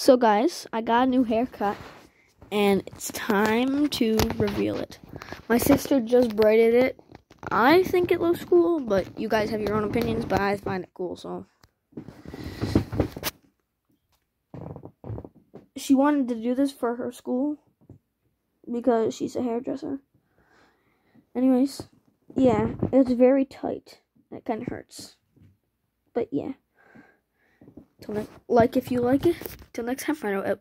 So, guys, I got a new haircut, and it's time to reveal it. My sister just braided it. I think it looks cool, but you guys have your own opinions, but I find it cool, so. She wanted to do this for her school because she's a hairdresser. Anyways, yeah, it's very tight. It kind of hurts. But yeah. Like if you like it. Till next time, find out. Uh,